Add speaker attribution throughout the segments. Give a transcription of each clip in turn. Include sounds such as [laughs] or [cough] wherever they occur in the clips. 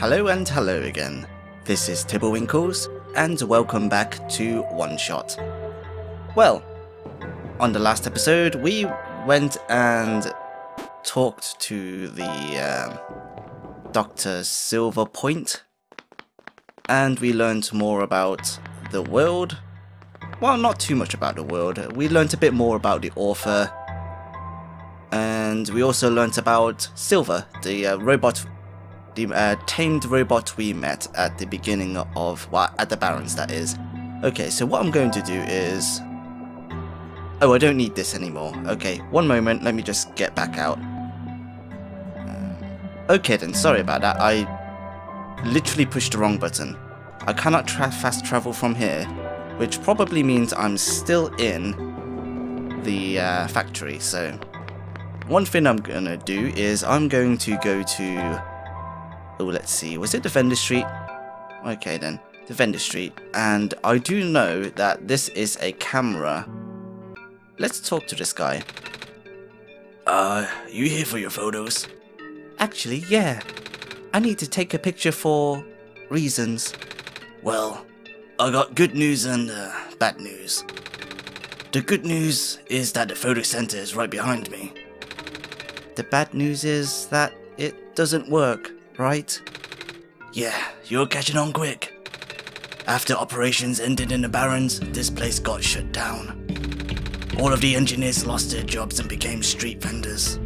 Speaker 1: Hello and hello again. This is Tibblewinkles, and welcome back to One Shot. Well, on the last episode, we went and talked to the um, Dr. Silverpoint, and we learned more about the world. Well, not too much about the world. We learned a bit more about the author, and we also learned about Silver, the uh, robot the uh, tamed robot we met at the beginning of, well, at the Barrens that is. Okay, so what I'm going to do is... Oh, I don't need this anymore. Okay, one moment, let me just get back out. Uh, okay then, sorry about that. I literally pushed the wrong button. I cannot tra fast travel from here, which probably means I'm still in the uh, factory, so... One thing I'm gonna do is I'm going to go to Oh, let's see. Was it Defender Street? Okay then. Defender Street. And I do know that this is a camera. Let's talk to this guy.
Speaker 2: Uh, you here for your photos?
Speaker 1: Actually, yeah. I need to take a picture for reasons.
Speaker 2: Well, I got good news and uh, bad news. The good news is that the photo center is right behind me.
Speaker 1: The bad news is that it doesn't work right?
Speaker 2: Yeah, you're catching on quick. After operations ended in the Barrens, this place got shut down. All of the engineers lost their jobs and became street vendors.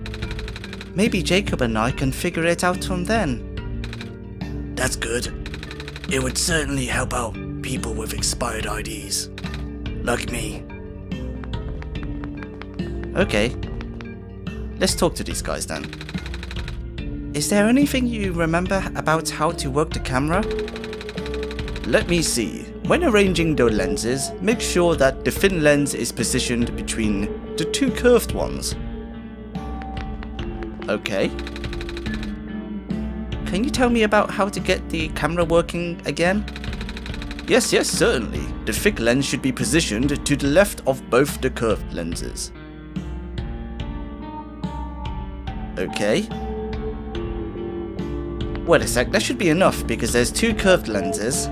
Speaker 1: Maybe Jacob and I can figure it out from then.
Speaker 2: That's good. It would certainly help out people with expired IDs. Like me.
Speaker 1: Okay. Let's talk to these guys then. Is there anything you remember about how to work the camera?
Speaker 2: Let me see. When arranging the lenses, make sure that the thin lens is positioned between the two curved ones.
Speaker 1: Okay. Can you tell me about how to get the camera working again?
Speaker 2: Yes, yes, certainly. The thick lens should be positioned to the left of both the curved lenses.
Speaker 1: Okay. Wait a sec, that should be enough because there's two curved lenses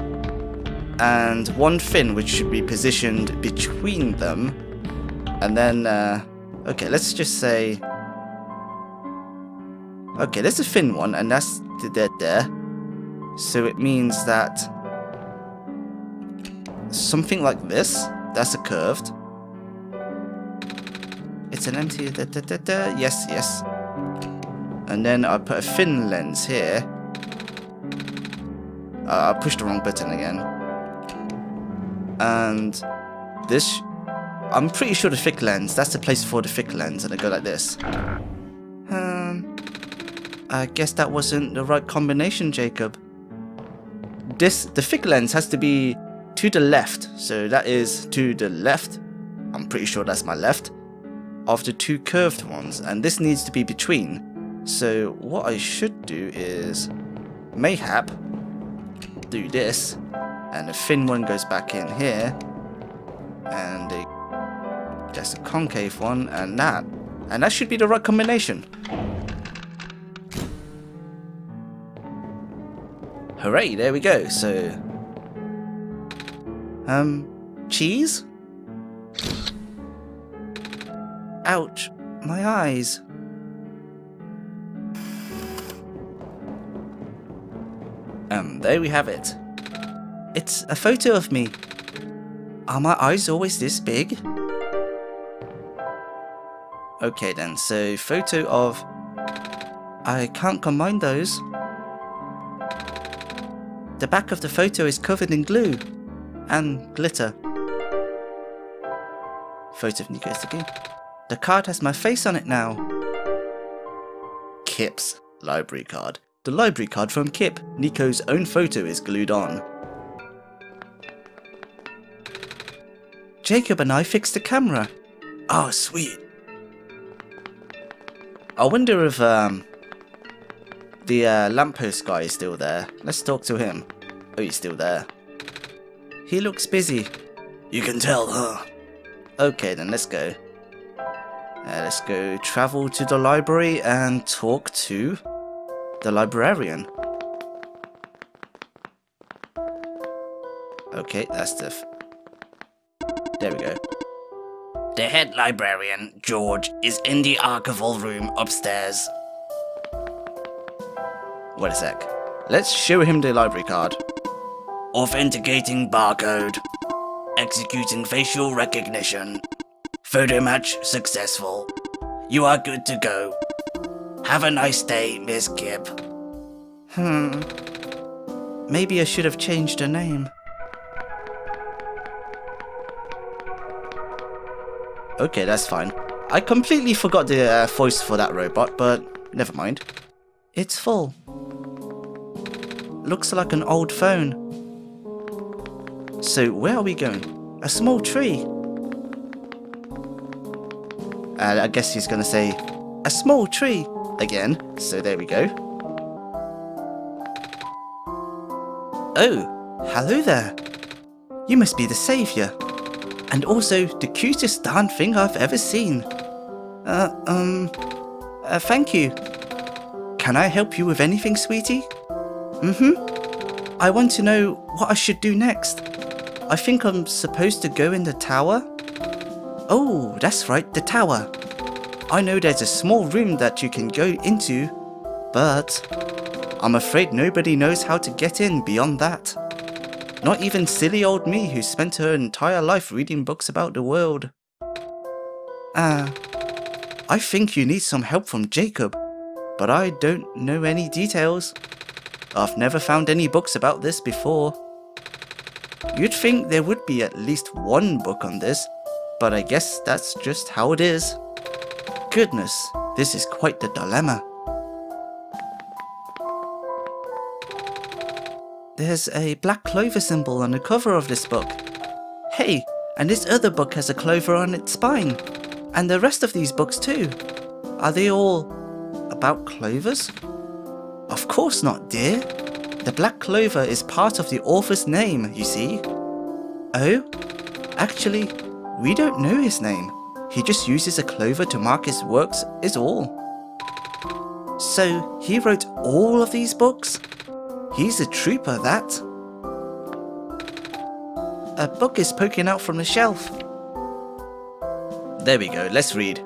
Speaker 1: and one fin which should be positioned between them. And then, uh, okay, let's just say... Okay, there's a fin one and that's dead there. So it means that something like this, that's a curved. It's an empty, da, da, da, da. yes, yes. And then I put a fin lens here uh, I pushed the wrong button again. And this, I'm pretty sure the thick lens, that's the place for the thick lens, and I go like this. Um, I guess that wasn't the right combination, Jacob. This, the thick lens has to be to the left, so that is to the left. I'm pretty sure that's my left. Of the two curved ones, and this needs to be between. So what I should do is, mayhap, do this, and the thin one goes back in here, and the, that's a concave one, and that. And that should be the right combination. Hooray, there we go. So, um, cheese? Ouch, my eyes. There we have it. It's a photo of me. Are my eyes always this big? Okay then, so photo of... I can't combine those. The back of the photo is covered in glue and glitter. Photo of again. The card has my face on it now. Kip's library card. The library card from Kip, Niko's own photo is glued on. Jacob and I fixed the camera.
Speaker 2: Oh, sweet.
Speaker 1: I wonder if um, the uh, lamppost guy is still there. Let's talk to him. Oh, he's still there. He looks busy.
Speaker 2: You can tell, huh?
Speaker 1: Okay, then let's go. Uh, let's go travel to the library and talk to the librarian. Okay, that's the... there we go.
Speaker 2: The head librarian, George, is in the archival room upstairs.
Speaker 1: Wait a sec. Let's show him the library card.
Speaker 2: Authenticating barcode. Executing facial recognition. Photo match successful. You are good to go. Have a nice day, Miss Gibb.
Speaker 1: Hmm. Maybe I should have changed her name. Okay, that's fine. I completely forgot the uh, voice for that robot, but never mind. It's full. Looks like an old phone. So, where are we going? A small tree. And I guess he's gonna say, a small tree again. So there we go. Oh, hello there. You must be the saviour. And also the cutest darn thing I've ever seen. Uh, um, uh, thank you. Can I help you with anything, sweetie? Mm-hmm. I want to know what I should do next. I think I'm supposed to go in the tower. Oh, that's right, the tower. I know there's a small room that you can go into, but I'm afraid nobody knows how to get in beyond that. Not even silly old me who spent her entire life reading books about the world. Ah, uh, I think you need some help from Jacob, but I don't know any details. I've never found any books about this before. You'd think there would be at least one book on this, but I guess that's just how it is. Goodness, this is quite the dilemma. There's a black clover symbol on the cover of this book. Hey, and this other book has a clover on its spine. And the rest of these books too. Are they all about clovers? Of course not, dear. The black clover is part of the author's name, you see. Oh? Actually, we don't know his name. He just uses a clover to mark his works, is all. So, he wrote all of these books? He's a trooper, that. A book is poking out from the shelf. There we go, let's read.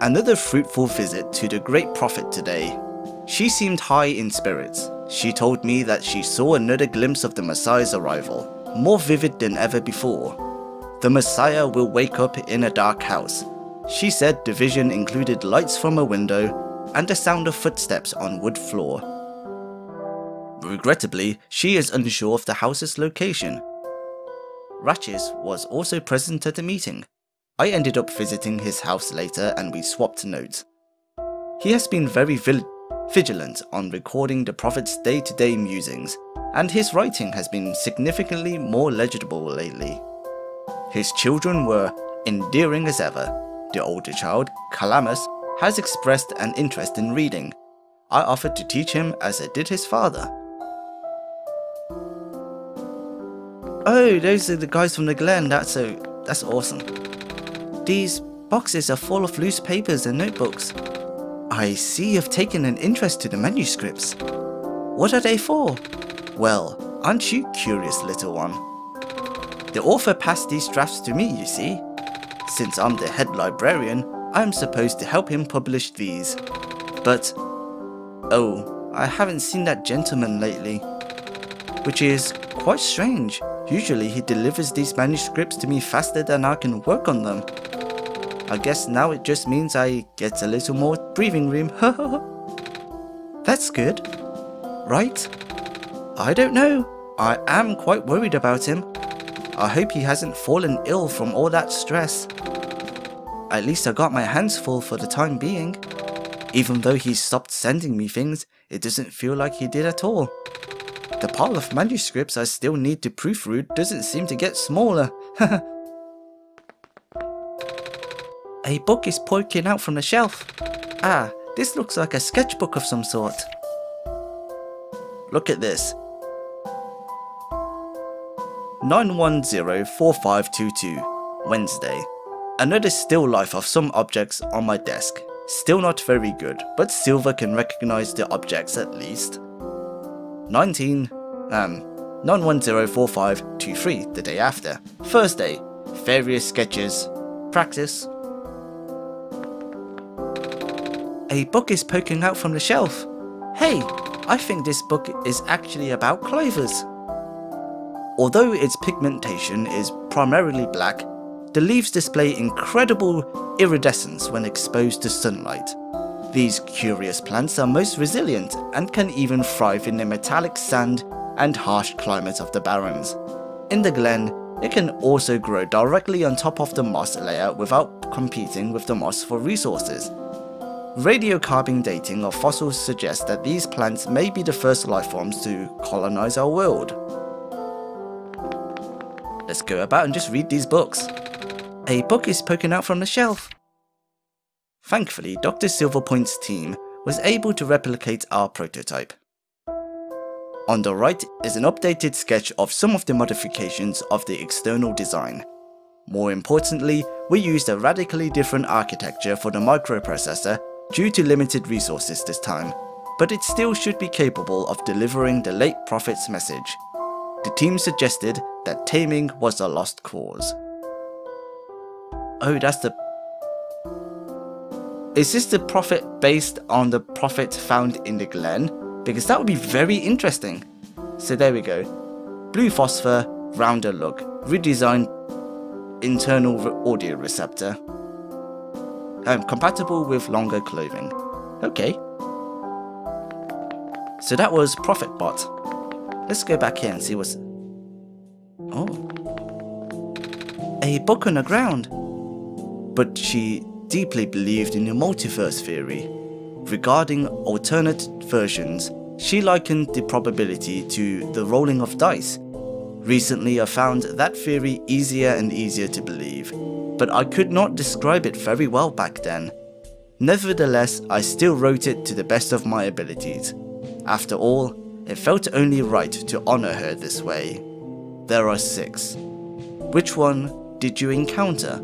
Speaker 1: Another fruitful visit to the great prophet today. She seemed high in spirits. She told me that she saw another glimpse of the Messiah's arrival, more vivid than ever before. The Messiah will wake up in a dark house. She said the vision included lights from a window and the sound of footsteps on wood floor. Regrettably, she is unsure of the house's location. Ratchis was also present at the meeting. I ended up visiting his house later and we swapped notes. He has been very vigilant on recording the Prophet's day-to-day -day musings, and his writing has been significantly more legible lately. His children were endearing as ever. The older child, Calamus, has expressed an interest in reading. I offered to teach him as I did his father. Oh, those are the guys from the Glen. That's so that's awesome. These boxes are full of loose papers and notebooks. I see you've taken an interest to the manuscripts. What are they for? Well, aren't you curious, little one? The author passed these drafts to me, you see. Since I'm the head librarian, I'm supposed to help him publish these. But, oh, I haven't seen that gentleman lately. Which is quite strange. Usually he delivers these manuscripts to me faster than I can work on them. I guess now it just means I get a little more breathing room. [laughs] That's good. Right? I don't know. I am quite worried about him. I hope he hasn't fallen ill from all that stress. At least I got my hands full for the time being. Even though he stopped sending me things, it doesn't feel like he did at all. The pile of manuscripts I still need to proofread doesn't seem to get smaller. [laughs] a book is poking out from the shelf. Ah, this looks like a sketchbook of some sort. Look at this. 9104522, Wednesday. Another still life of some objects on my desk. Still not very good, but Silver can recognize the objects at least. 19, um, 9104523 the day after. Thursday, various sketches, practice. A book is poking out from the shelf. Hey, I think this book is actually about clovers. Although its pigmentation is primarily black, the leaves display incredible iridescence when exposed to sunlight. These curious plants are most resilient and can even thrive in the metallic sand and harsh climate of the barrens. In the glen, it can also grow directly on top of the moss layer without competing with the moss for resources. Radiocarbon dating of fossils suggests that these plants may be the first life forms to colonize our world. Let's go about and just read these books. A book is poking out from the shelf. Thankfully, Dr. Silverpoint's team was able to replicate our prototype. On the right is an updated sketch of some of the modifications of the external design. More importantly, we used a radically different architecture for the microprocessor due to limited resources this time, but it still should be capable of delivering the late prophet's message. The team suggested that taming was a lost cause. Oh, that's the... Is this the prophet based on the prophet found in the glen? because that would be very interesting. So there we go. Blue phosphor, rounder look, redesigned internal audio receptor. Um, compatible with longer clothing. Okay. So that was ProphetBot. Let's go back here and see what's... Oh. A book on the ground. But she deeply believed in the multiverse theory Regarding alternate versions, she likened the probability to the rolling of dice. Recently, I found that theory easier and easier to believe, but I could not describe it very well back then. Nevertheless, I still wrote it to the best of my abilities. After all, it felt only right to honour her this way. There are six. Which one did you encounter?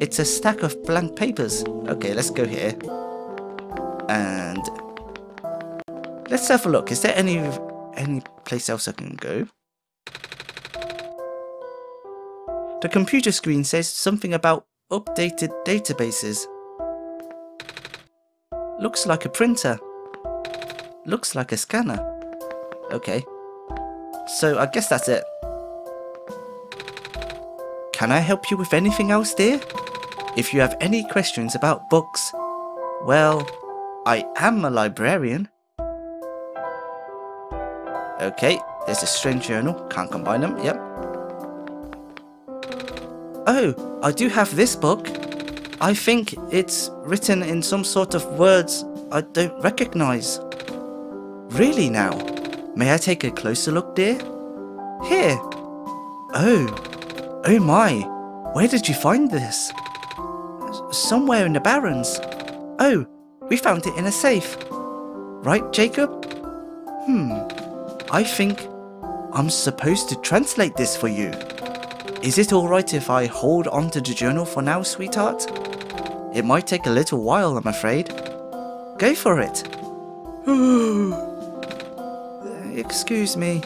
Speaker 1: It's a stack of blank papers. Okay, let's go here. And let's have a look. Is there any any place else I can go? The computer screen says something about updated databases. Looks like a printer. Looks like a scanner. Okay. So I guess that's it. Can I help you with anything else, dear? If you have any questions about books, well, I am a librarian. Okay, there's a strange journal. Can't combine them. Yep. Oh, I do have this book. I think it's written in some sort of words I don't recognize. Really now? May I take a closer look, dear? Here. Oh. Oh my. Where did you find this? somewhere in the Barrens. Oh, we found it in a safe. Right, Jacob? Hmm, I think I'm supposed to translate this for you. Is it alright if I hold on to the journal for now, sweetheart? It might take a little while, I'm afraid. Go for it. [gasps] Excuse me.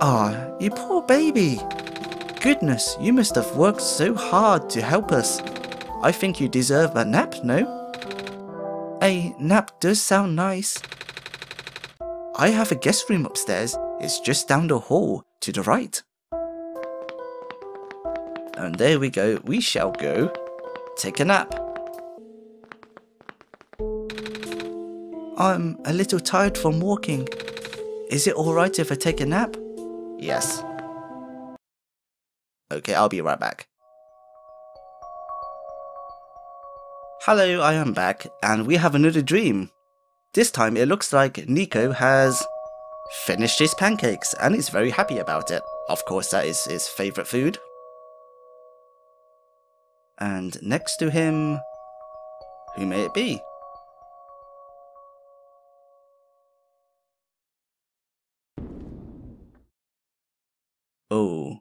Speaker 1: Ah, you poor baby. Goodness, you must have worked so hard to help us. I think you deserve a nap, no? A nap does sound nice. I have a guest room upstairs. It's just down the hall, to the right. And there we go. We shall go take a nap. I'm a little tired from walking. Is it alright if I take a nap? Yes. Okay, I'll be right back. Hello, I am back, and we have another dream. This time it looks like Niko has finished his pancakes, and he's very happy about it. Of course, that is his favourite food. And next to him, who may it be? O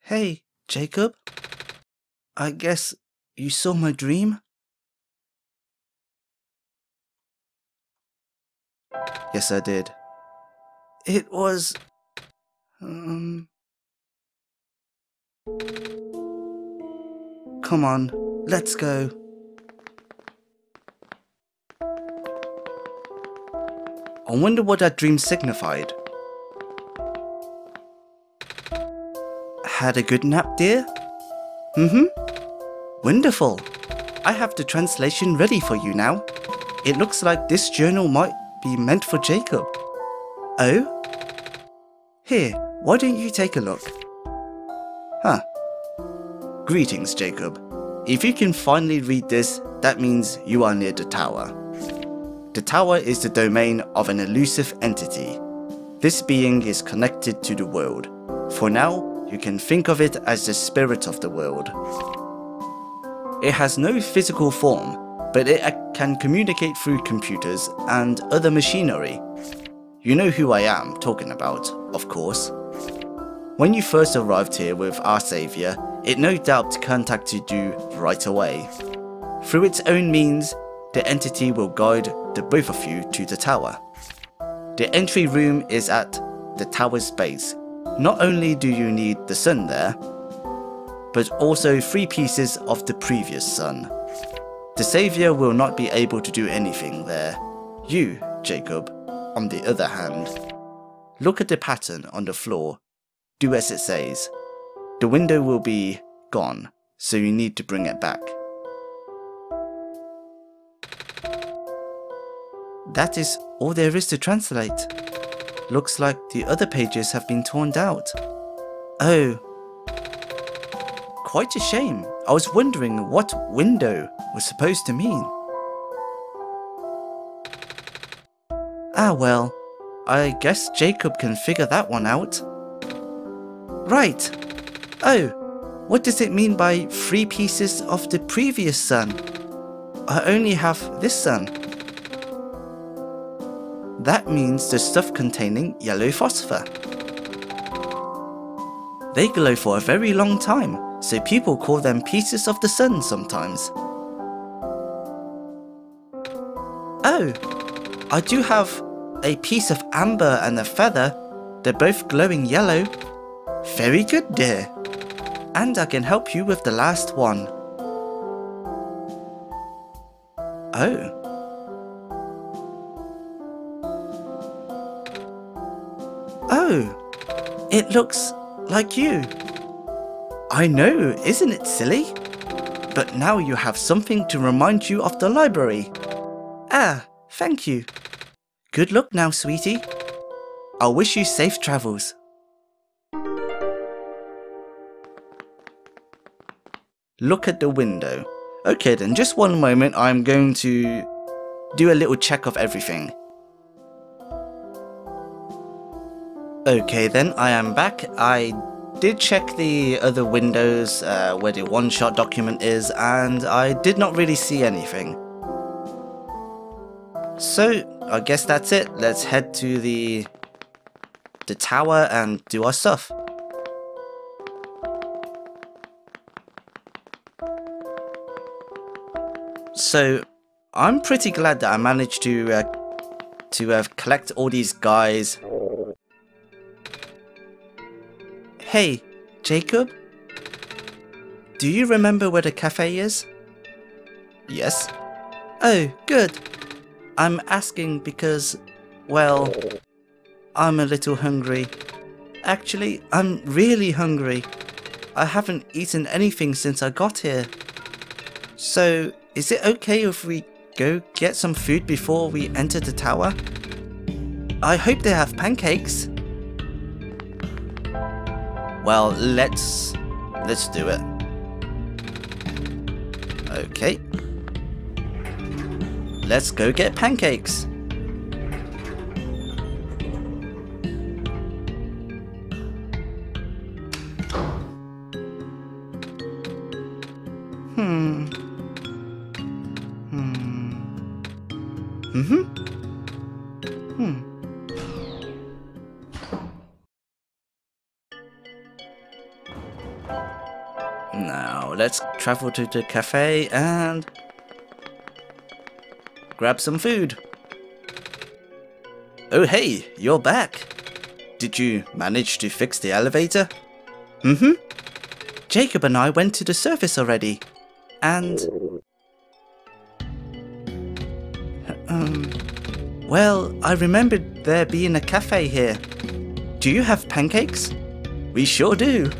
Speaker 1: Hey, Jacob. I guess you saw my dream? Yes, I did. It was. Um. Come on, let's go. I wonder what that dream signified. Had a good nap, dear? Mm hmm. Wonderful. I have the translation ready for you now. It looks like this journal might be meant for Jacob. Oh? Here, why don't you take a look? Huh. Greetings, Jacob. If you can finally read this, that means you are near the tower. The tower is the domain of an elusive entity. This being is connected to the world. For now, you can think of it as the spirit of the world. It has no physical form, but it can communicate through computers and other machinery. You know who I am talking about, of course. When you first arrived here with our saviour, it no doubt contacted you right away. Through its own means, the entity will guide the both of you to the tower. The entry room is at the tower's base. Not only do you need the sun there, but also three pieces of the previous sun. The Saviour will not be able to do anything there. You, Jacob, on the other hand, look at the pattern on the floor. Do as it says. The window will be gone, so you need to bring it back. That is all there is to translate. Looks like the other pages have been torn out. Oh. Quite a shame. I was wondering what window was supposed to mean. Ah well, I guess Jacob can figure that one out. Right. Oh, what does it mean by three pieces of the previous sun? I only have this sun. That means the stuff containing yellow phosphor. They glow for a very long time, so people call them pieces of the sun sometimes. Oh, I do have a piece of amber and a feather. They're both glowing yellow. Very good, dear. And I can help you with the last one. Oh. Oh, it looks like you. I know, isn't it silly? But now you have something to remind you of the library. Ah, thank you. Good luck now, sweetie. I'll wish you safe travels. Look at the window. Okay then, just one moment, I'm going to do a little check of everything. Okay then, I am back. I did check the other windows uh, where the one-shot document is, and I did not really see anything. So, I guess that's it. Let's head to the the tower and do our stuff. So, I'm pretty glad that I managed to uh, to uh, collect all these guys Hey, Jacob? Do you remember where the cafe is? Yes. Oh, good. I'm asking because, well, I'm a little hungry. Actually, I'm really hungry. I haven't eaten anything since I got here. So, is it okay if we go get some food before we enter the tower? I hope they have pancakes. Well, let's let's do it. Okay. Let's go get pancakes. Travel to the cafe and grab some food. Oh hey, you're back. Did you manage to fix the elevator? Mm-hmm. Jacob and I went to the surface already. And... Um... Well, I remembered there being a cafe here. Do you have pancakes? We sure do.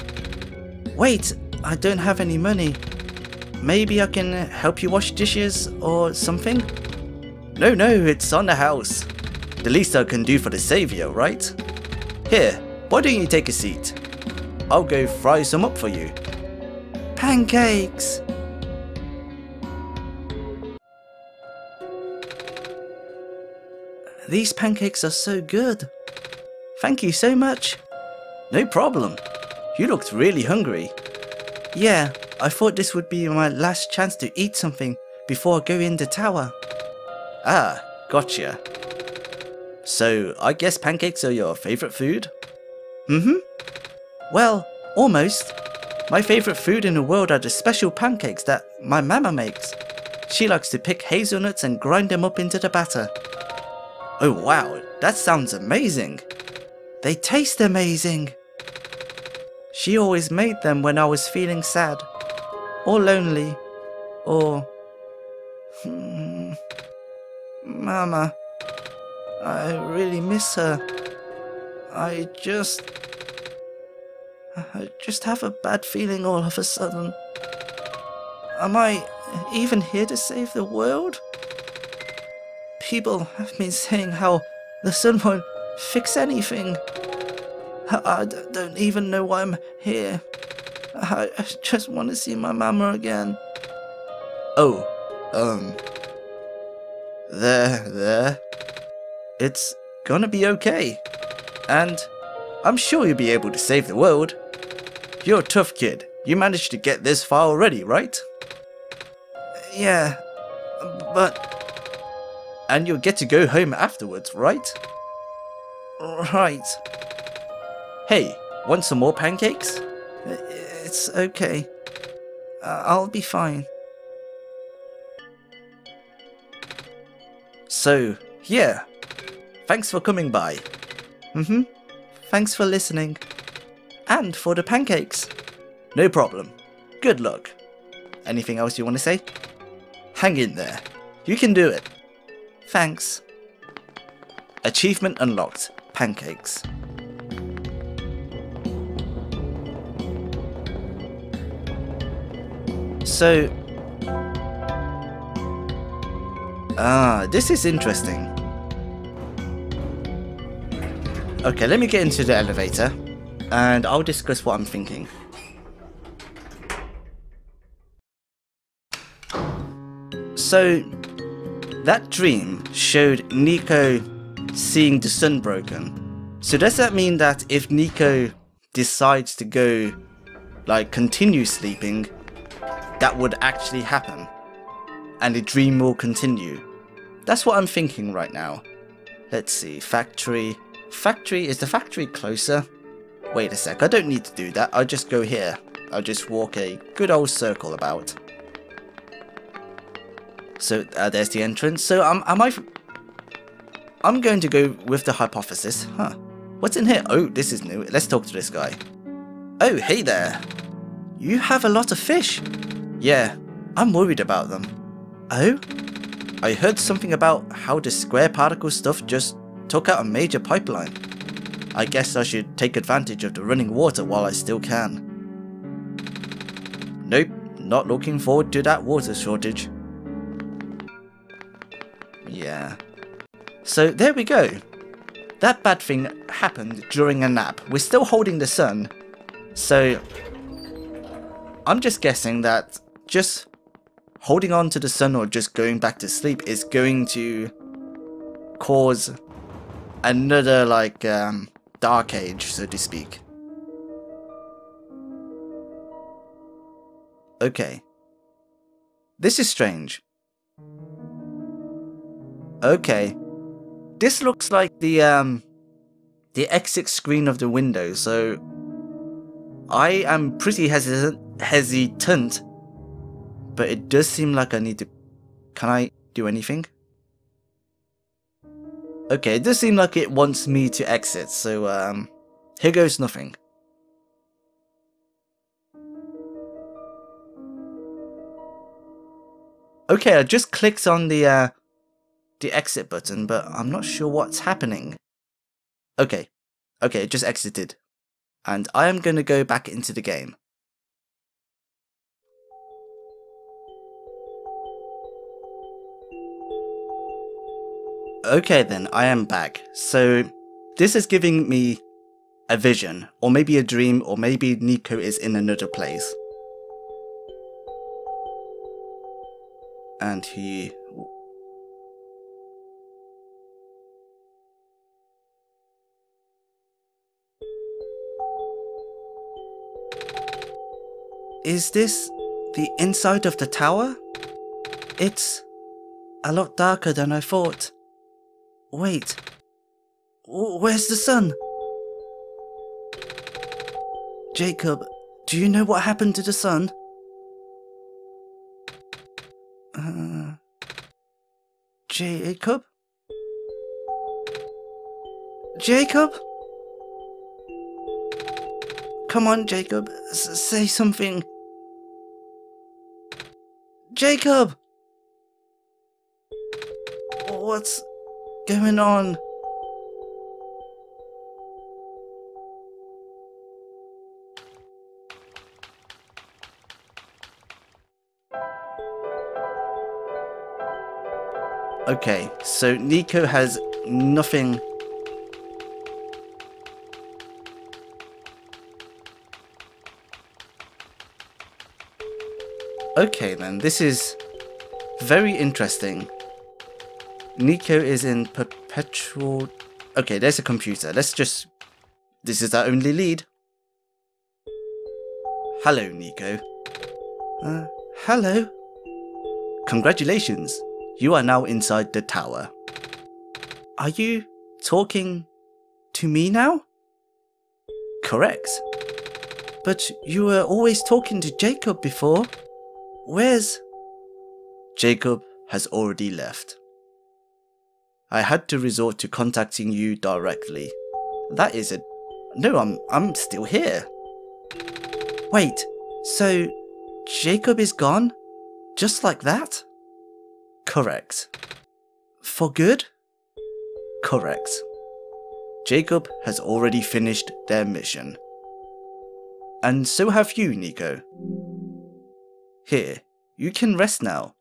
Speaker 1: Wait, I don't have any money. Maybe I can help you wash dishes or something? No, no, it's on the house. The least I can do for the savior, right? Here, why don't you take a seat? I'll go fry some up for you. Pancakes! These pancakes are so good. Thank you so much. No problem. You looked really hungry. Yeah, I thought this would be my last chance to eat something before I go in the tower. Ah, gotcha. So, I guess pancakes are your favorite food? Mm-hmm. Well, almost. My favorite food in the world are the special pancakes that my mama makes. She likes to pick hazelnuts and grind them up into the batter. Oh wow, that sounds amazing. They taste amazing. She always made them when I was feeling sad, or lonely, or... Hmm, Mama, I really miss her. I just... I just have a bad feeling all of a sudden. Am I even here to save the world? People have been saying how the sun won't fix anything. I don't even know why I'm here. I just want to see my mama again. Oh, um. There, there. It's gonna be okay. And I'm sure you'll be able to save the world. You're a tough kid. You managed to get this far already, right? Yeah, but. And you'll get to go home afterwards, right? Right. Hey, want some more pancakes? It's okay. I'll be fine. So, yeah. Thanks for coming by. Mm-hmm. Thanks for listening. And for the pancakes. No problem. Good luck. Anything else you want to say? Hang in there. You can do it. Thanks. Achievement unlocked. Pancakes. So... Ah, this is interesting. Okay, let me get into the elevator, and I'll discuss what I'm thinking. So, that dream showed Niko seeing the sun broken. So does that mean that if Niko decides to go, like, continue sleeping, that would actually happen. And the dream will continue. That's what I'm thinking right now. Let's see, factory. Factory, is the factory closer? Wait a sec, I don't need to do that, I'll just go here. I'll just walk a good old circle about. So uh, there's the entrance. So um, am I... I'm going to go with the hypothesis. Huh. What's in here? Oh, this is new. Let's talk to this guy. Oh, hey there. You have a lot of fish. Yeah, I'm worried about them. Oh? I heard something about how the square particle stuff just took out a major pipeline. I guess I should take advantage of the running water while I still can. Nope, not looking forward to that water shortage. Yeah. So there we go. That bad thing happened during a nap. We're still holding the sun. So I'm just guessing that just holding on to the sun or just going back to sleep is going to cause another like um, dark age, so to speak. Okay. This is strange. Okay. This looks like the um the exit screen of the window, so I am pretty hesitant hesitant but it does seem like I need to. Can I do anything? Okay, it does seem like it wants me to exit, so um, here goes nothing. Okay, I just clicked on the uh, the exit button, but I'm not sure what's happening. Okay, okay, it just exited. And I am going to go back into the game. Okay then, I am back. So, this is giving me a vision, or maybe a dream, or maybe Niko is in another place. And he... Is this the inside of the tower? It's a lot darker than I thought. Wait. Where's the sun? Jacob, do you know what happened to the sun? Uh, Jacob? Jacob? Come on, Jacob. S say something. Jacob! What's going on? Okay, so Niko has nothing Okay then, this is very interesting. Niko is in perpetual... Okay, there's a computer. Let's just... This is our only lead. Hello, Niko. Uh, hello. Congratulations. You are now inside the tower. Are you talking to me now? Correct. But you were always talking to Jacob before. Where's... Jacob has already left. I had to resort to contacting you directly. That is a... No, I'm, I'm still here. Wait, so Jacob is gone? Just like that? Correct. For good? Correct. Jacob has already finished their mission. And so have you, Niko. Here, you can rest now.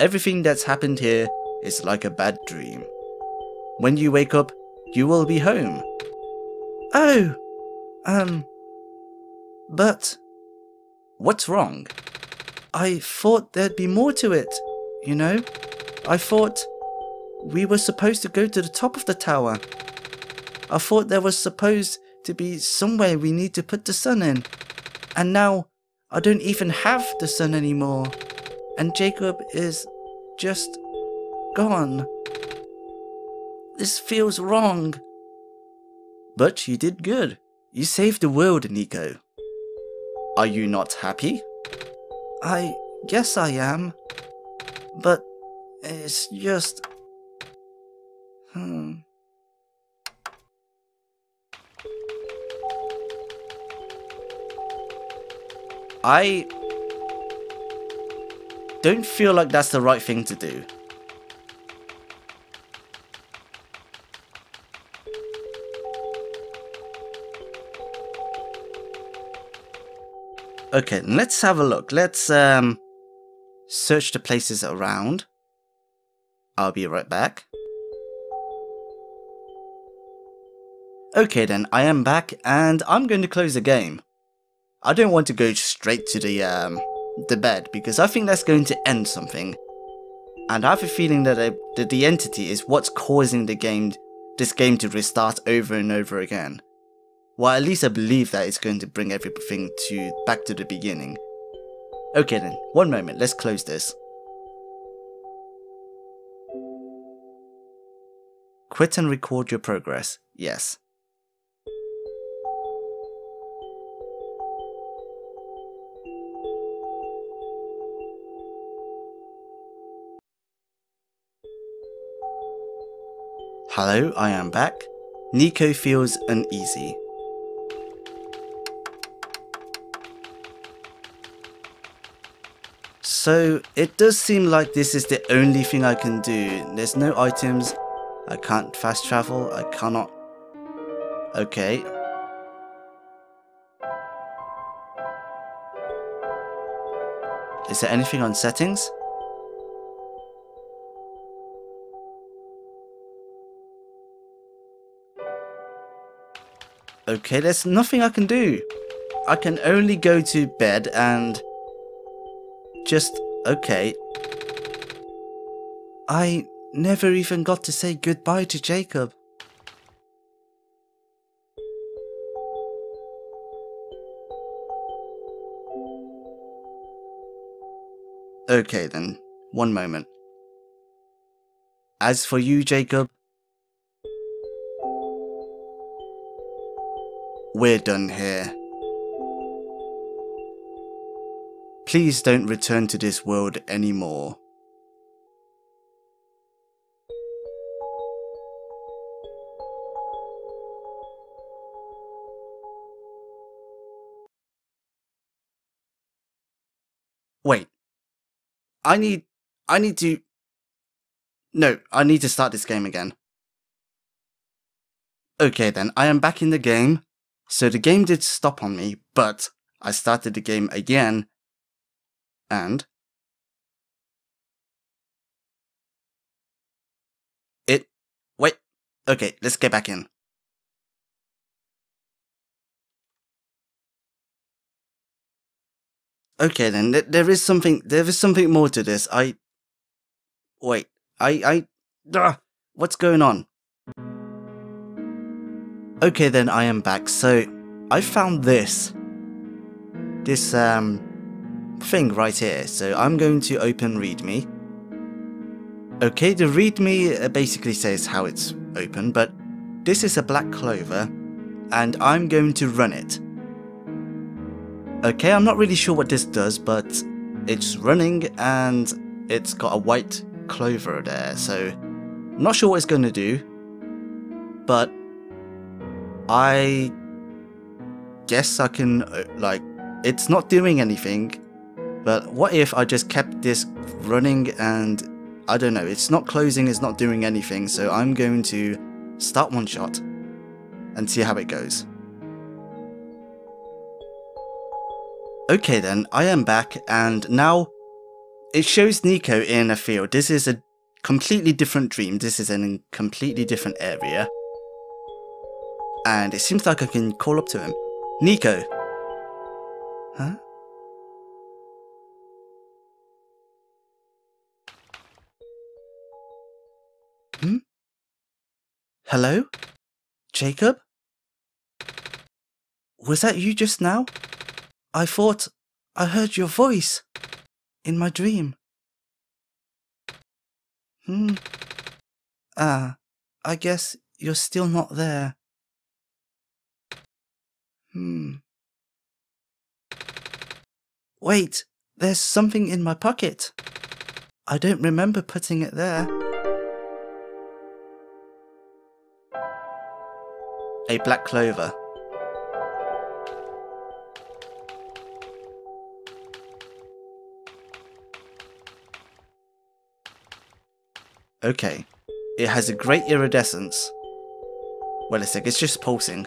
Speaker 1: Everything that's happened here is like a bad dream. When you wake up, you will be home. Oh, um, but what's wrong? I thought there'd be more to it, you know? I thought we were supposed to go to the top of the tower. I thought there was supposed to be somewhere we need to put the sun in. And now I don't even have the sun anymore. And Jacob is just gone. This feels wrong. But you did good. You saved the world, Niko. Are you not happy? I guess I am. But it's just... Hmm. I don't feel like that's the right thing to do. Okay, let's have a look. Let's um search the places around. I'll be right back. Okay then, I am back and I'm going to close the game. I don't want to go straight to the um, the bed because I think that's going to end something. And I have a feeling that, I, that the entity is what's causing the game, this game to restart over and over again. Well, at least I believe that it's going to bring everything to back to the beginning. Okay then, one moment, let's close this. Quit and record your progress, yes. Hello, I am back. Niko feels uneasy. So, it does seem like this is the only thing I can do. There's no items, I can't fast travel, I cannot... Okay. Is there anything on settings? Okay, there's nothing I can do. I can only go to bed and just okay. I never even got to say goodbye to Jacob. Okay then, one moment. As for you, Jacob, we're done here. Please don't return to this world anymore. Wait. I need... I need to... No, I need to start this game again. Okay then, I am back in the game. So the game did stop on me, but I started the game again and? It wait okay let's get back in. Okay then there is something there is something more to this. I wait i i ah, what's going on? Okay then i am back. So i found this. This um thing right here. So I'm going to open README. Okay, the README uh, basically says how it's open, but this is a black clover, and I'm going to run it. Okay, I'm not really sure what this does, but it's running and it's got a white clover there, so I'm not sure what it's going to do, but I guess I can, uh, like, it's not doing anything, but what if I just kept this running and I don't know, it's not closing, it's not doing anything, so I'm going to start one shot and see how it goes. Okay then, I am back and now it shows Niko in a field. This is a completely different dream, this is in a completely different area. And it seems like I can call up to him. Niko! Huh? Hello? Jacob? Was that you just now? I thought I heard your voice in my dream. Hmm. Ah, I guess you're still not there. Hmm. Wait, there's something in my pocket. I don't remember putting it there. A black clover. Okay. It has a great iridescence. Well, it's like it's just pulsing.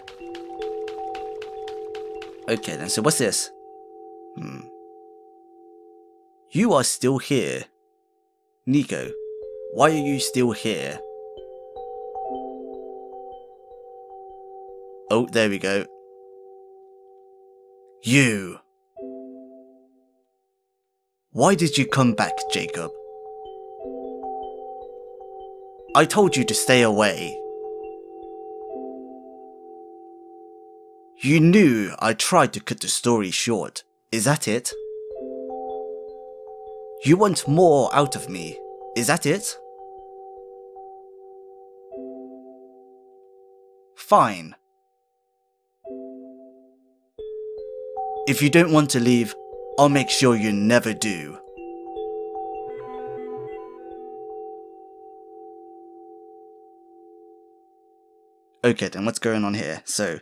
Speaker 1: Okay then, so what's this? Hmm. You are still here. Niko, why are you still here? Oh, there we go. You. Why did you come back, Jacob? I told you to stay away. You knew I tried to cut the story short. Is that it? You want more out of me. Is that it? Fine. If you don't want to leave, I'll make sure you never do. Okay, then what's going on here? So.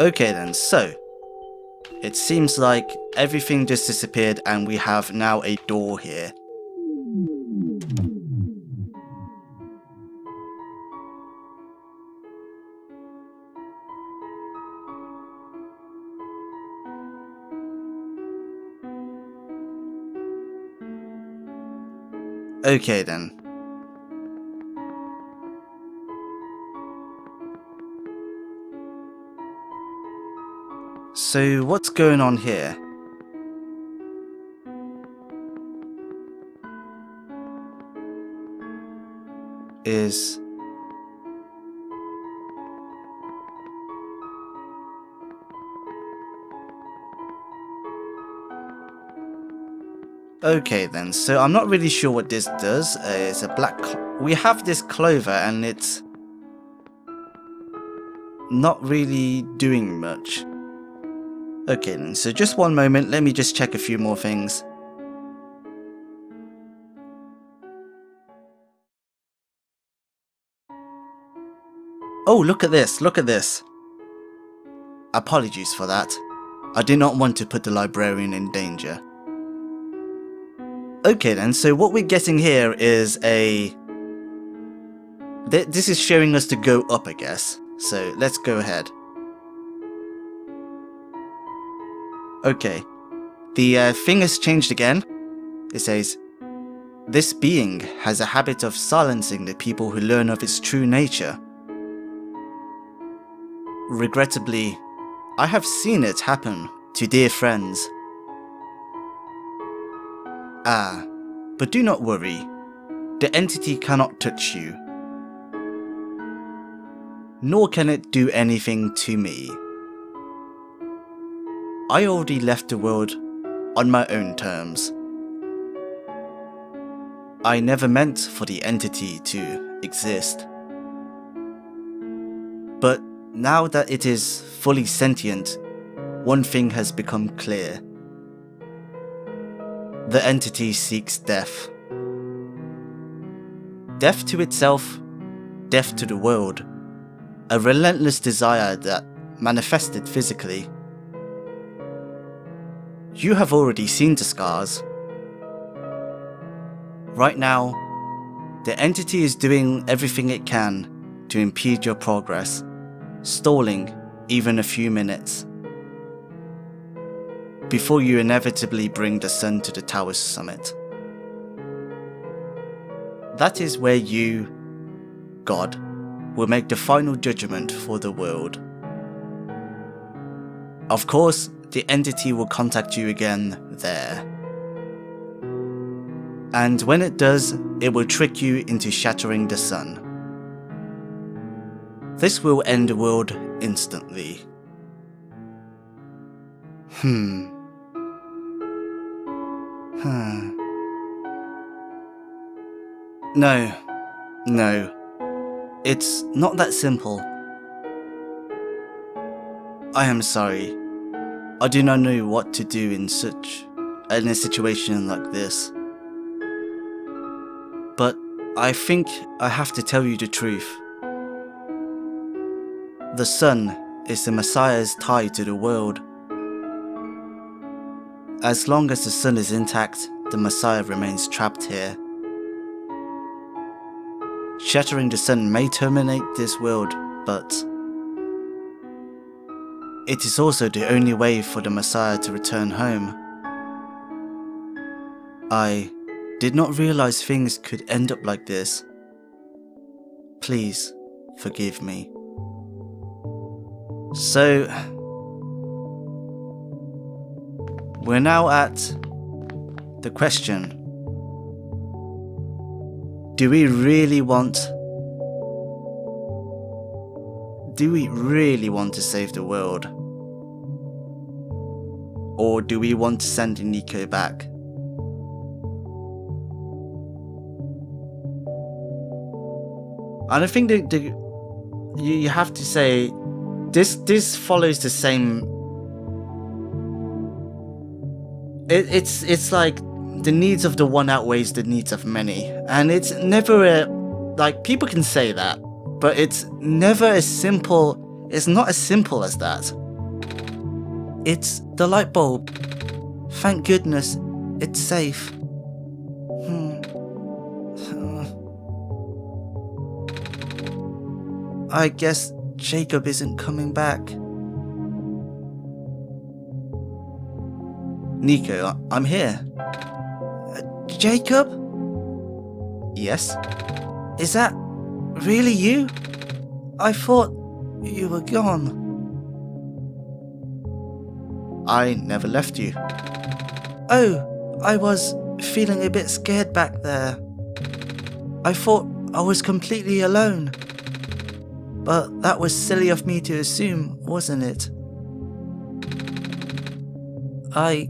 Speaker 1: Okay then, so. It seems like everything just disappeared and we have now a door here. Okay then. So what's going on here? Is Okay then, so I'm not really sure what this does. Uh, it's a black... We have this clover and it's... Not really doing much. Okay so just one moment, let me just check a few more things. Oh, look at this, look at this. Apologies for that. I did not want to put the librarian in danger. Okay then, so what we're getting here is a... Th this is showing us to go up, I guess. So let's go ahead. Okay. The uh, thing has changed again. It says, This being has a habit of silencing the people who learn of its true nature. Regrettably, I have seen it happen to dear friends Ah, but do not worry. The entity cannot touch you. Nor can it do anything to me. I already left the world on my own terms. I never meant for the entity to exist. But now that it is fully sentient, one thing has become clear. The entity seeks death. Death to itself, death to the world. A relentless desire that manifested physically. You have already seen the scars. Right now, the entity is doing everything it can to impede your progress, stalling even a few minutes before you inevitably bring the sun to the tower's summit. That is where you, God, will make the final judgment for the world. Of course, the entity will contact you again there. And when it does, it will trick you into shattering the sun. This will end the world instantly. Hmm. Hmm. No. No. It's not that simple. I am sorry. I do not know what to do in such in a situation like this. But I think I have to tell you the truth. The sun is the Messiah's tie to the world. As long as the sun is intact, the Messiah remains trapped here. Shattering the sun may terminate this world, but it is also the only way for the Messiah to return home. I did not realize things could end up like this. Please forgive me. So, we're now at the question Do we really want. Do we really want to save the world? Or do we want to send Niko back? And I think that the, you, you have to say this this follows the same. It, it's it's like the needs of the one outweighs the needs of many, and it's never a like people can say that, but it's never as simple. It's not as simple as that. It's the light bulb. Thank goodness, it's safe. Hmm. [sighs] I guess Jacob isn't coming back. Niko, I- I'm here. Uh, Jacob? Yes? Is that really you? I thought you were gone. I never left you. Oh, I was feeling a bit scared back there. I thought I was completely alone. But that was silly of me to assume, wasn't it? I.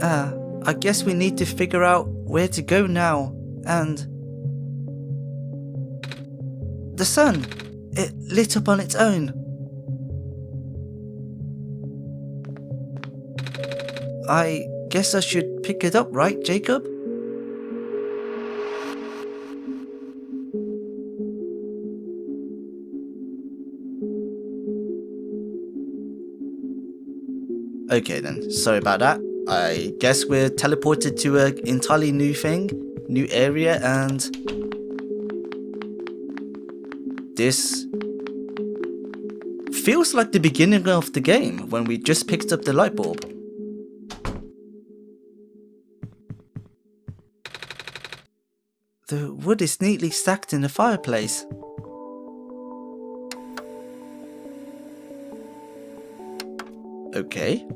Speaker 1: Uh, I guess we need to figure out where to go now, and. The sun! It lit up on its own. I guess I should pick it up, right, Jacob? Okay then, sorry about that. I guess we're teleported to an entirely new thing, new area, and this feels like the beginning of the game when we just picked up the light bulb. The wood is neatly stacked in the fireplace. Okay.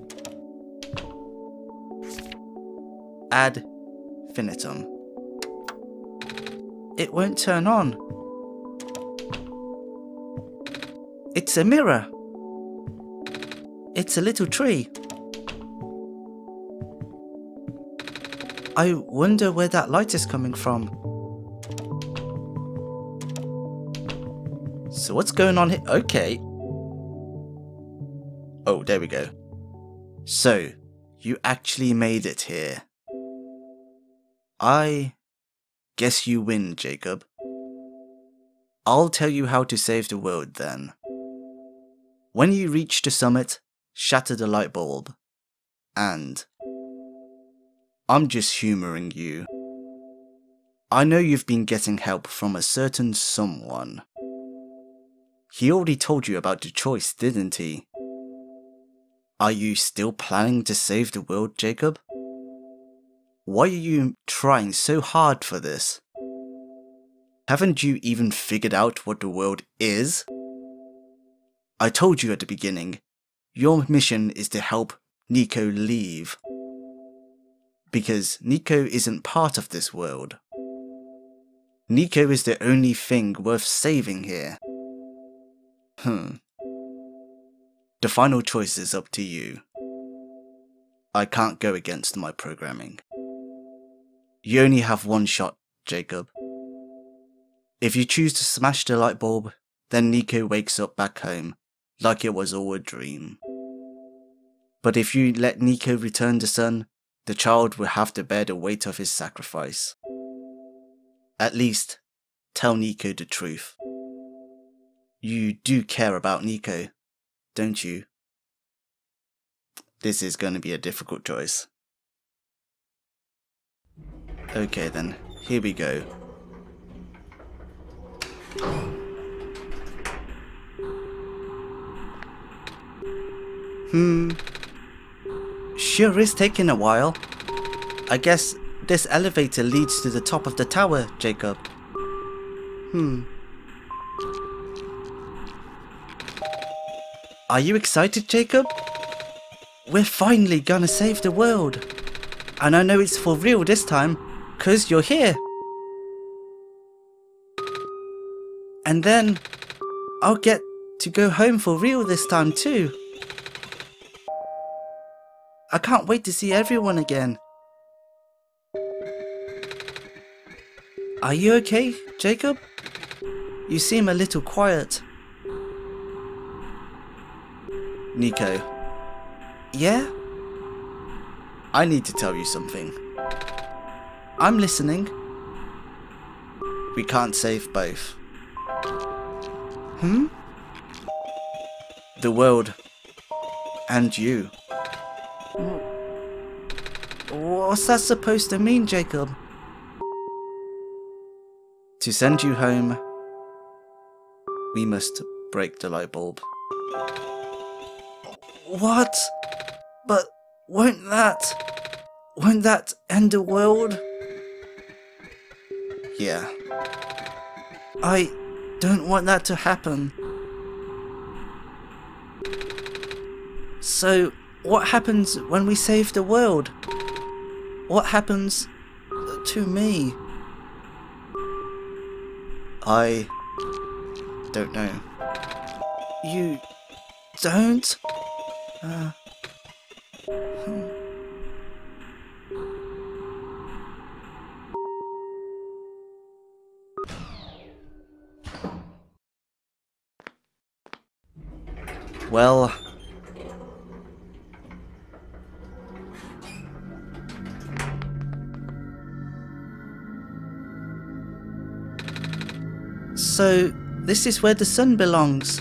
Speaker 1: Ad finitum. It won't turn on. It's a mirror. It's a little tree. I wonder where that light is coming from. So what's going on here? Okay. Oh, there we go. So, you actually made it here. I guess you win, Jacob. I'll tell you how to save the world then. When you reach the summit, shatter the light bulb. And I'm just humoring you. I know you've been getting help from a certain someone. He already told you about the choice, didn't he? Are you still planning to save the world, Jacob? Why are you trying so hard for this? Haven't you even figured out what the world is? I told you at the beginning, your mission is to help Niko leave. Because Niko isn't part of this world. Niko is the only thing worth saving here. Hmm. The final choice is up to you. I can't go against my programming. You only have one shot, Jacob. If you choose to smash the light bulb, then Niko wakes up back home, like it was all a dream. But if you let Niko return the sun, the child will have to bear the weight of his sacrifice. At least, tell Niko the truth. You do care about Niko, don't you? This is going to be a difficult choice. Okay then, here we go. Hmm. Sure is taking a while. I guess this elevator leads to the top of the tower, Jacob. Hmm. Are you excited, Jacob? We're finally gonna save the world. And I know it's for real this time, cause you're here. And then, I'll get to go home for real this time too. I can't wait to see everyone again. Are you okay, Jacob? You seem a little quiet. Niko. Yeah? I need to tell you something. I'm listening. We can't save both. Hmm? The world. And you. What's that supposed to mean, Jacob? To send you home, we must break the light bulb. What? But won't that... Won't that end the world? Yeah. I don't want that to happen. So, what happens when we save the world? What happens to me? I don't know. You don't? Hmm. Well, So, this is where the sun belongs.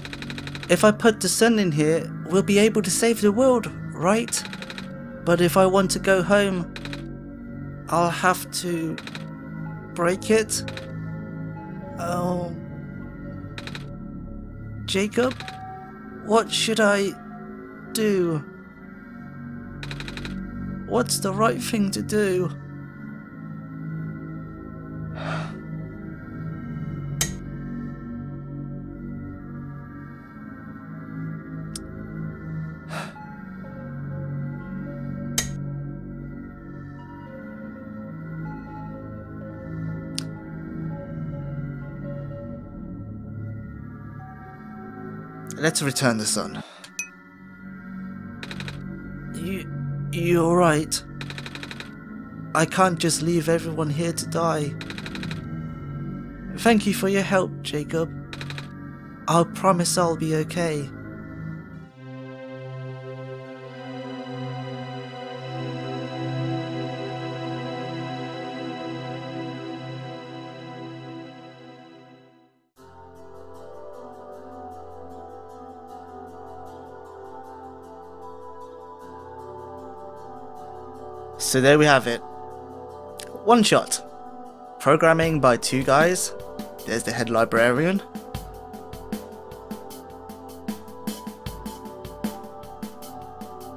Speaker 1: If I put the sun in here, we'll be able to save the world, right? But if I want to go home, I'll have to break it. Oh. Jacob? What should I do? What's the right thing to do? Let's return the sun. You... you alright? I can't just leave everyone here to die. Thank you for your help, Jacob. I'll promise I'll be okay. So there we have it. One shot. Programming by two guys. There's the head librarian.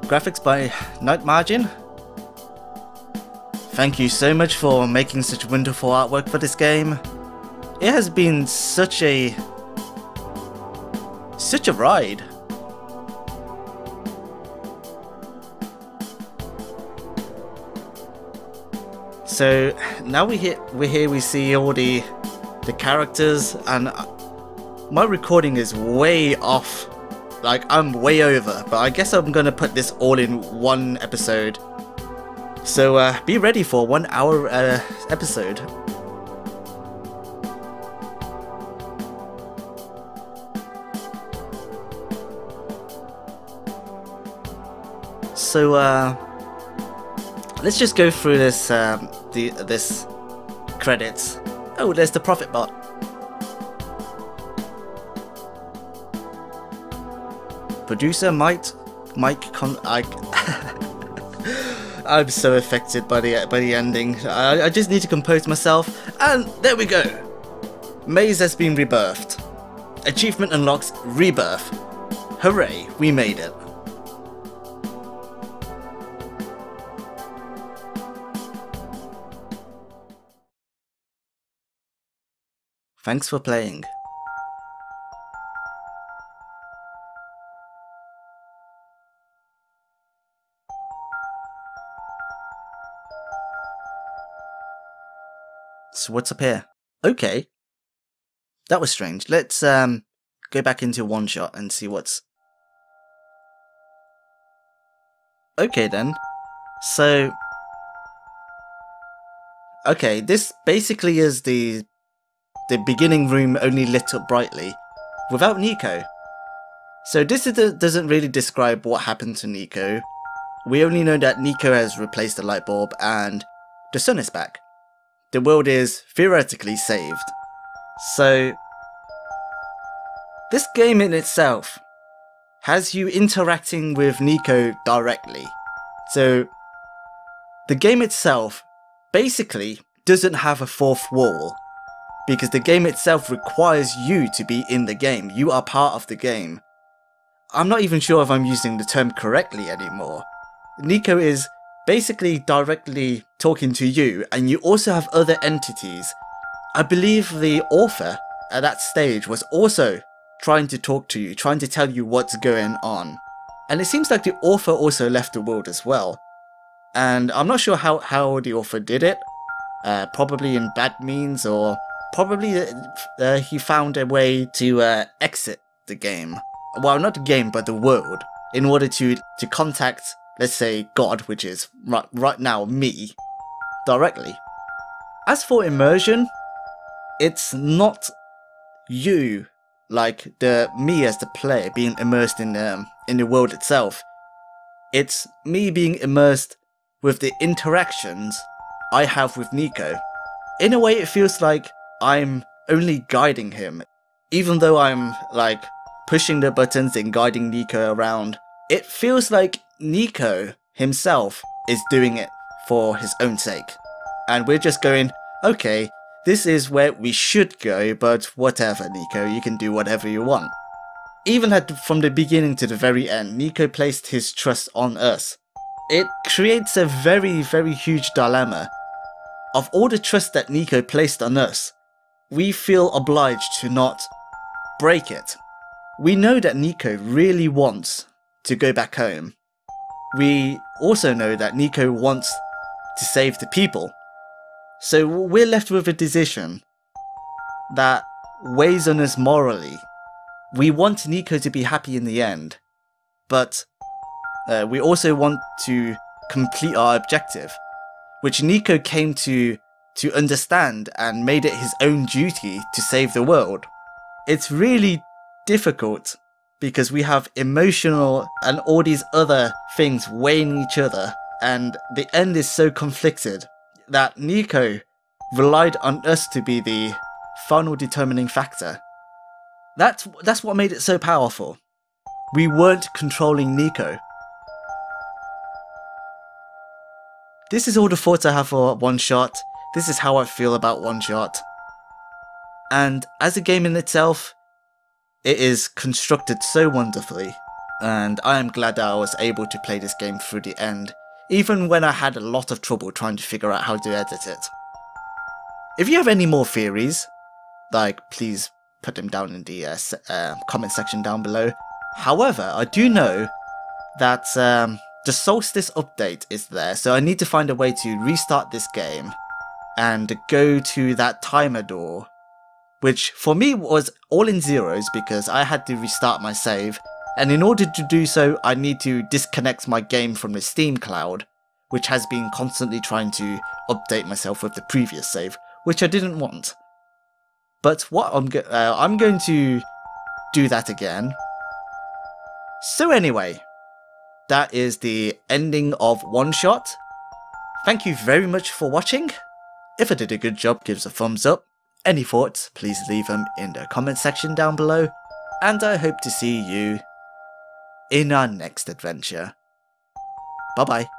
Speaker 1: Graphics by Nightmargin. Thank you so much for making such wonderful artwork for this game. It has been such a such a ride. So now we hit we here we see all the the characters and my recording is way off. Like I'm way over, but I guess I'm gonna put this all in one episode. So uh, be ready for one hour uh, episode. So uh, let's just go through this um, the this credits. Oh, there's the Prophetbot. Producer might Mike Con I [laughs] I'm so affected by the by the ending. I, I just need to compose myself, and there we go. Maze has been rebirthed. Achievement unlocks rebirth. Hooray, we made it. Thanks for playing. So what's up here? Okay. That was strange. Let's um go back into one shot and see what's Okay then. So Okay, this basically is the the beginning room only lit up brightly, without Niko. So this is, doesn't really describe what happened to Niko. We only know that Niko has replaced the light bulb and the sun is back. The world is theoretically saved. So, this game in itself has you interacting with Niko directly. So, the game itself basically doesn't have a fourth wall because the game itself requires you to be in the game. You are part of the game. I'm not even sure if I'm using the term correctly anymore. Niko is basically directly talking to you, and you also have other entities. I believe the author at that stage was also trying to talk to you, trying to tell you what's going on. And it seems like the author also left the world as well. And I'm not sure how, how the author did it. Uh, probably in bad means, or probably uh, he found a way to uh, exit the game. Well, not the game, but the world, in order to, to contact, let's say, God, which is right, right now me, directly. As for immersion, it's not you like the me as the player being immersed in the in the world itself. It's me being immersed with the interactions I have with Niko. In a way, it feels like I'm only guiding him, even though I'm like pushing the buttons and guiding Niko around. It feels like Niko himself is doing it for his own sake, and we're just going, okay, this is where we should go, but whatever, Niko, you can do whatever you want. Even at, from the beginning to the very end, Niko placed his trust on us. It creates a very, very huge dilemma. Of all the trust that Niko placed on us, we feel obliged to not break it. We know that Niko really wants to go back home. We also know that Niko wants to save the people. So we're left with a decision that weighs on us morally. We want Niko to be happy in the end, but uh, we also want to complete our objective, which Niko came to to understand and made it his own duty to save the world. It's really difficult because we have emotional and all these other things weighing each other, and the end is so conflicted that Niko relied on us to be the final determining factor. That's, that's what made it so powerful. We weren't controlling Niko. This is all the thoughts I have for One Shot. This is how I feel about One Shot. And as a game in itself, it is constructed so wonderfully. And I am glad that I was able to play this game through the end even when I had a lot of trouble trying to figure out how to edit it. If you have any more theories, like please put them down in the uh, uh, comment section down below. However, I do know that um, the Solstice update is there, so I need to find a way to restart this game and go to that timer door, which for me was all in zeros because I had to restart my save and in order to do so, I need to disconnect my game from the Steam cloud, which has been constantly trying to update myself with the previous save, which I didn't want. But what I'm go uh, I'm going to do that again. So anyway, that is the ending of One Shot. Thank you very much for watching. If I did a good job, give us a thumbs up. Any thoughts, please leave them in the comment section down below. And I hope to see you in our next adventure. Bye bye.